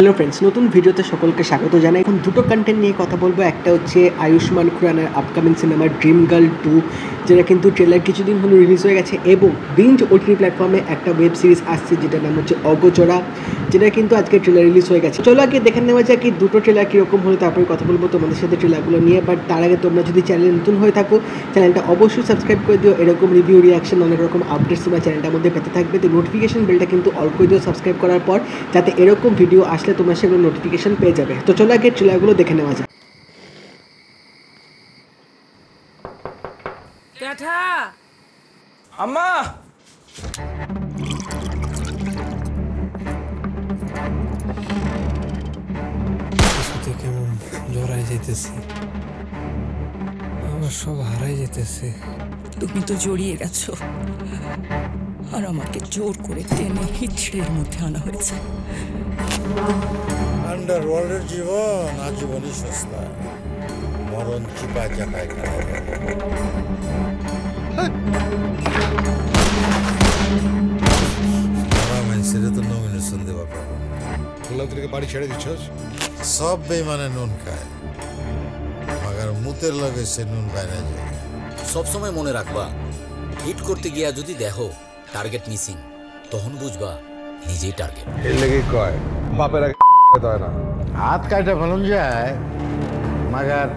Hello friends নতুন ভিডিওতে সকলকে স্বাগত জানাই। এখন দুটো কন্টেন্ট নিয়ে কথা বলব। একটা হচ্ছে Ayushmann খুরানার upcoming cinema Dream Girl two যেটা কিন্তু ট্রেলার কিছুদিন হলো রিলিজ হয়ে গেছে, এবং বিঞ্জ ওটিভি প্ল্যাটফর্মে একটা ওয়েব সিরিজ আসছে, যেটার নাম হচ্ছে অগোচরা। যেটা কিন্তু আজকে ট্রেলার রিলিজ হয়ে গেছে। চলো আগে দেখে নেওয়া যাক কি দুটো ট্রেলার কীরকম হলো তারপরে কথা বলব তোমাদের সাথে ট্রেলারগুলো নিয়ে। বাট তার আগে তোমরা যদি চ্যানেল নতুন হয়ে থাকো চ্যানেলটা অবশ্যই সাবস্ক্রাইব করে দিও। এরকম রিভিউ রিয়াকশন অনেক রকম আপডেটস তোমরা চ্যানেলটার মধ্যে পেতে থাকবে। তো নোটিফিকেশন বেলটা কিন্তু অল করে দিও সাবস্ক্রাইব করার পর যাতে এরকম ভিডিও আসলে তোমরা সেগুলো নোটিফিকেশন পেয়ে যাবে। তো চলো আগে ট্রেলারগুলো দেখে নেওয়া যাক। আম্মা! জড়াই যেতেছে। আমার সব হারাই যেতেছে। তুমি তো জড়িয়ে গেছো। আর আমাকে জোর করে টেনে হিচড়ের মধ্যে আনা হয়েছে। আন্ডারওয়ার্ল্ডের জীবন আজীবনই সস্তা। মরণ চিপা চাপায় খাওয়া মানুষের তো নমিনেশন দেওয়া পাবো বললাম তোকে বাড়ি ছেড়ে দিচ্ছস? সব বেমানে নুন খায়। মাগার মুতের লগে সে নুন বাইরে যায়। সবসময় মনে রাখবা হিট করতে গিয়া যদি দেখো টার্গেট মিসিং তখন বুঝবা নিজেই টার্গেট এর লেগেই কয় বাপের আগে হয় না। হাত কাটা ফেলন যায় মাগার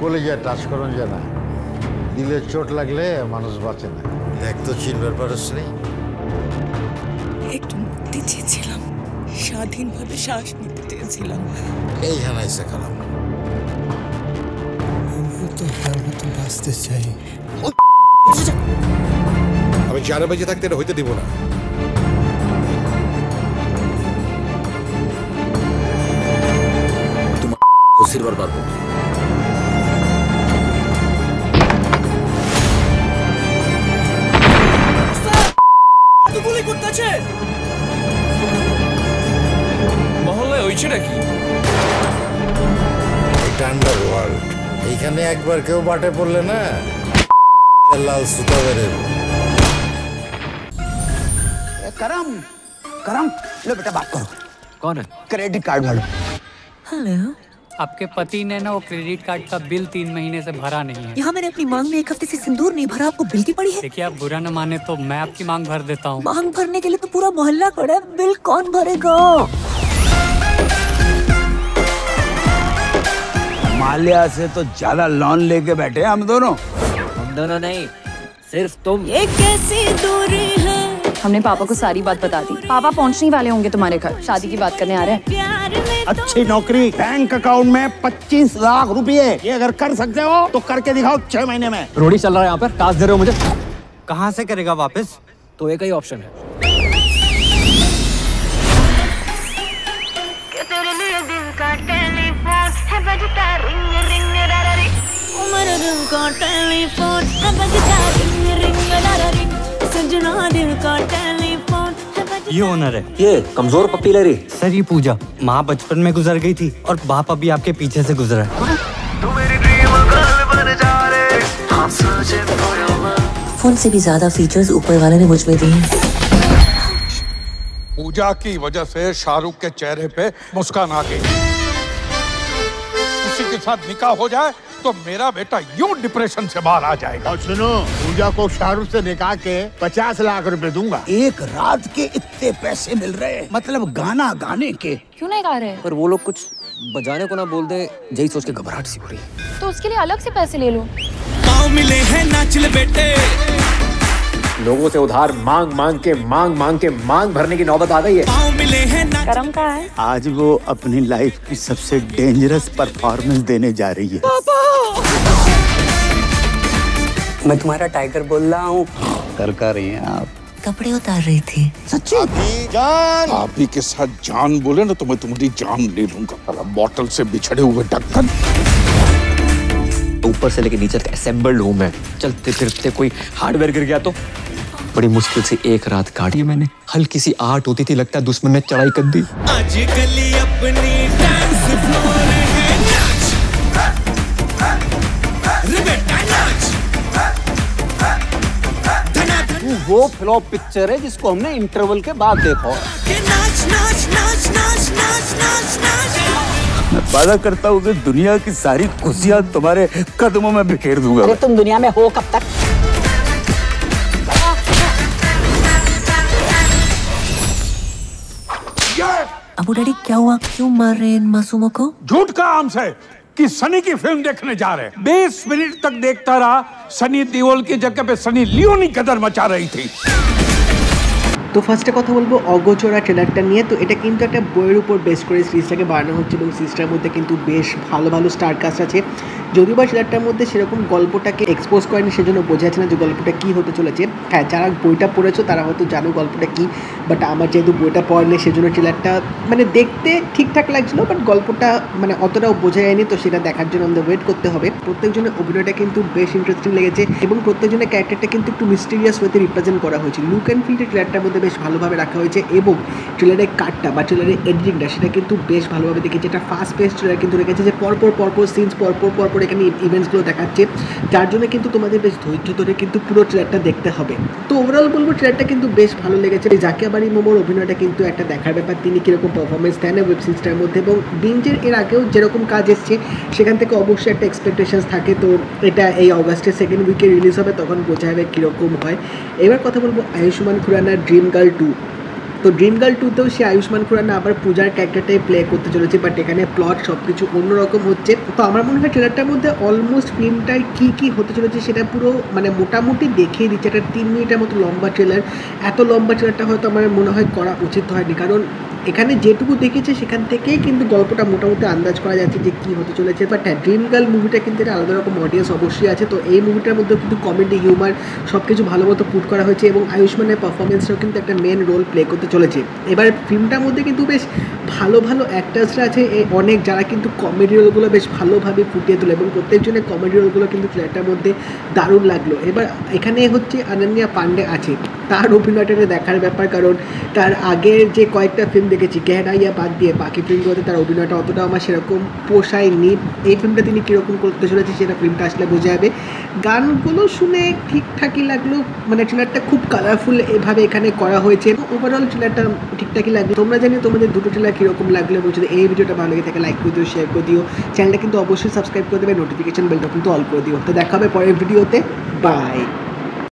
কলেজে টাচ করন যায় না। দিলে চোট লাগলে মানুষ বাঁচে না। দেখ তো চিনবার পারস নেই একটু মুক্তি চেয়েছিলাম। স্বাধীনভাবে শ্বাস নিতে চেয়েছিলাম। এই হানাইছে শেখালাম আমিও তো তার মতো বাঁচতে চাই। আমি যারা বেঁচে থাকতে এটা হইতে দিব না। তোমার সিলভার পারব মহল্লায় হয়েছে নাকি এটা আন্ডারওয়ার্ল্ড এইখানে একবার কেউ বাটে পড়লে না লাল সুতা বেড়ে करम करम लो बेटा बात करो कौन है क्रेडिट कार्ड वालों हेलो आपके पति ने ना वो क्रेडिट कार्ड का बिल तीन महीने से भरा नहीं है यहाँ मैंने अपनी मांग में एक हफ्ते से सिंदूर नहीं भरा आपको बिल की पड़ी है देखिए आप बुरा न माने तो मैं आपकी मांग भर देता हूँ मांग भरने के लिए तो पूरा मोहल्ला खड़ा है बिल कौन भरेगा माल्या से तो ज़्यादा लोन लेके बैठे हैं हम दोनों। हम दोनों नहीं सिर्फ़ तुम। ये कैसी दूरी है? हमने पापा को सारी बात बता दी। पापा पहुँचने वाले होंगे तुम्हारे घर। शादी की बात करने आ रहे हैं। अच्छी नौकरी। बैंक अकाउंट में पच्चीस लाख रुपए ये अगर कर सकते हो तो करके दिखाओ छह महीने में। रोडी चल रहा है यहाँ पर। काश दे रहे हो मुझे। कहाँ से करेगा वापस? तो एक ही ऑप्शन है। का टेलीफोन है बजता रिंग रिंग रारा रिंग सजना दिल का टेलीफोन है ये ओनर है। ये कमज़ोर पप्पी ले रही। सर ये पूजा माँ बचपन में गुजर गई थी और बाप अभी आपके पीछे से गुजरा है। फ़ोन से भी ज़्यादा फीचर्स ऊपर वाले ने मुझमें दिए हैं। पूजा की वजह से शाहरुख के चेहरे पे मुस्कान आ गई। उसी के साथ निकाह हो जाए तो मेरा बेटा यूँ डिप्रेशन से बाहर आ जाएगा। और सुनो पूजा को शाहरुख से निकाह के पचास लाख रुपए दूँगा। एक रात के इतने पैसे मिल रहे हैं। मतलब गाना गाने के। क्यों नहीं गा रहे? पर वो लोग कुछ बजाने को ना बोल दे यही सोच के घबराहट सी हो रही है। तो उसके लिए अलग से पैसे ले लो। मिले हैं नाचल बेटे। लोगों से उधार मांग मांग के मांग मांग के मांग भरने की नौबत आ गई है। करम का है। आज वो अपनी लाइफ की सबसे डेंजरस परफॉर्मेंस देने जा रही है। मैं तुम्हारा टाइगर बोल रहा हूँ। कर कर रही हैं आप? कपड़े उतार रही थी। सच्ची? जान। आप ही के साथ जान बोले ना तो मैं तुम्हारी जान ले लूँगा। बॉटल से बिछड़े हुए ढक्कन। ऊपर से लेके नीचे तक असेंबल्ड हूँ मैं। चलते फिरते कोई हार्डवेयर गिर गया तो। बड़ी मुश्किल से एक रात काटी मैंने। हल्की सी आर्ट होती थी लगता है दुश्मन ने चढ़ाई कर दी। वो फ्लॉप पिक्चर है जिसको हमने इंटरवल के बाद देखा मैं वादा करता हूँ कि दुनिया की सारी खुशियाँ तुम्हारे कदमों में बिखेर दूँगा अरे तुम दुनिया में हो कब तक? अबू डैडी क्या हुआ? क्यों मार रहे हैं इन मासूमों को? झूठ का आम से कि सनी की फ़िल्म देखने जा रहे हैं। बीस मिनट तक देखता रहा, सनी देओल की जगह पे सनी लियोनी कदर मचा रही थी। তো ফার্স্টে কথা বলব অগোচরা ট্রেলারটা নিয়ে। তো এটা কিন্তু একটা বইয়ের উপর বেস করে সিরিজটাকে বানানো হচ্ছে এবং সিরিজটার মধ্যে কিন্তু বেশ ভালো ভালো স্টার কাস্ট আছে। যদিও বা ট্রেলারটার মধ্যে সেরকম গল্পটাকে এক্সপোজ করেনি, সেজন্য বোঝা যাচ্ছে না যে গল্পটা কী হতে চলেছে। হ্যাঁ যারা বইটা পড়েছো তারা হয়তো জানো গল্পটা কী বাট আমার যেহেতু বইটা পড়া নেই, সেজন্য ট্রেলারটা মানে দেখতে ঠিকঠাক লাগছিল বাট গল্পটা মানে অতটাও বোঝা যায়নি, তো সেটা দেখার জন্য আমাদের ওয়েট করতে হবে। প্রত্যেকজনের অভিনয়টা কিন্তু বেশ ইন্টারেস্টিং লেগেছে এবং প্রত্যেকজনের ক্যারেক্টারটা কিন্তু একটু মিস্টিরিয়াস ওয়েতে রিপ্রেজেন্ট করা হয়েছে। লুক অ্যান্ড ফিল্ডের ট্রেলারটার মধ্যে বেশ ভালোভাবে রাখা হয়েছে এবং ট্রেলারের কাটটা বা ট্রেলারের এডিটিংটা সেটা কিন্তু বেশ ভালোভাবে দেখেছে। এটা ফার্স্ট পেস ট্রেলার কিন্তু রেখেছে যে পরপর পরপর সিনস পরপর পরপর এখানে ইভেন্টসগুলো দেখাচ্ছে। যার জন্য কিন্তু তোমাদের বেশ ধৈর্য ধরে কিন্তু পুরো ট্রেলারটা দেখতে হবে। তো ওভারঅল বলব ট্রেলারটা কিন্তু বেশ ভালো লেগেছে। জাকিয়া বাড়ি মোমোর অভিনয়টা কিন্তু একটা দেখার ব্যাপার। তিনি কীরকম পারফরমেন্স দেন ওয়েব সিরিজটার মধ্যে এবং বিঞ্জের এর আগেও যেরকম কাজ এসছে, সেখান থেকে অবশ্যই একটা এক্সপেকটেশনস থাকে। তো এটা এই অগাস্টের সেকেন্ড উইকে রিলিজ হবে, তখন বোঝা যাবে কীরকম হয়। এবার কথা বলব আয়ুষ্মান খুরানার ড্রিম গার্ল টু তো ড্রিম গার্ল টুতেও সে আয়ুষ্মান খুরানা আবার পূজার ক্যারেক্টারটাই প্লে করতে চলেছে বাট এখানে প্লট সব কিছু অন্যরকম হচ্ছে। তো আমার মনে হয় ট্রেলারটার মধ্যে অলমোস্ট ফিল্মটায় কী কী হতে চলেছে সেটা পুরো মানে মোটামুটি দেখিয়ে দিচ্ছে। একটা তিন মিনিটের মতো লম্বা ট্রেলার এত লম্বা ট্রেলারটা হয়তো আমার মনে হয় করা উচিত হয়নি। কারণ এখানে যেটুকু দেখেছে সেখান থেকেই কিন্তু গল্পটা মোটামুটি আন্দাজ করা যাচ্ছে যে কী হতে চলেছে। বাট হ্যাঁ ড্রিম গার্ল মুভিটা কিন্তু একটা আলাদা রকম অডিয়েন্স অবশ্যই আছে। তো এই মুভিটার মধ্যে কিন্তু কমেডি হিউমার সব কিছু ভালো মতো পুট করা হয়েছে এবং আয়ুষ্মানের পারফরমেন্সটাও কিন্তু একটা মেন রোল প্লে করতে চলেছে। এবার ফিল্মটার মধ্যে কিন্তু বেশ ভালো ভালো অ্যাক্টার্সরা আছে অনেক যারা কিন্তু কমেডি রোলগুলো বেশ ভালোভাবে ফুটিয়ে তোলে এবং প্রত্যেকজনের কমেডি রোলগুলো কিন্তু ট্রেলারটার মধ্যে দারুণ লাগল। এবার এখানে হচ্ছে অনন্যা পান্ডে আছে, তার অভিনয়টা দেখার ব্যাপার কারণ তার আগের যে কয়েকটা ফিল্ম দেখেছি, গেহরাইয়া বাদ দিয়ে বাকি ফিল্মগুলোতে তার অভিনয়টা অতটা আমার সেরকম পোষায়নি। এই ফিল্মটা তিনি কীরকম করতে চলেছে সেটা ফিল্মটা আসলে বোঝা যাবে। গানগুলো শুনে ঠিকঠাকই লাগল মানে ট্রেলারটা খুব কালারফুল এভাবে এখানে করা হয়েছে। ওভারঅল ট্রেলারটা ঠিকঠাকই লাগল। তোমরা জানি তোমাদের দুটো ট্রেলার কীরকম লাগল এবং যদি এই ভিডিওটা ভালো লেগে থাকে লাইক করে দিও শেয়ার করে দিও। চ্যানেলটা কিন্তু অবশ্যই সাবস্ক্রাইব করে দেবে নোটিফিকেশন বেলটা কিন্তু অল করে দিও। তো দেখা হবে পরের ভিডিওতে। বাই